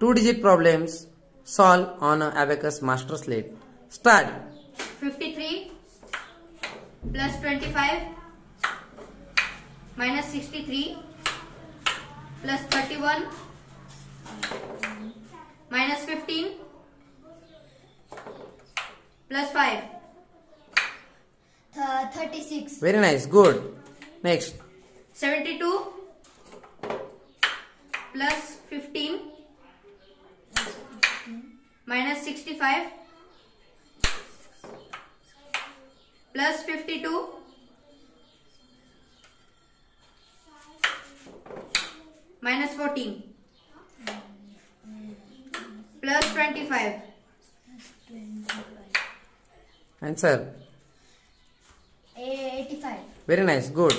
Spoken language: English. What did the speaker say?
two digit problems solve on a abacus master slate. Start. 53 plus 25 minus 63 plus 31 minus 15 plus 5 Th- 36 Very nice. Good. Next. 72 plus 15 minus 65 plus 52 minus 14 plus 25 Answer. 85 Very nice. Good.